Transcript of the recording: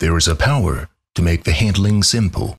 There is a power to make the handling simple.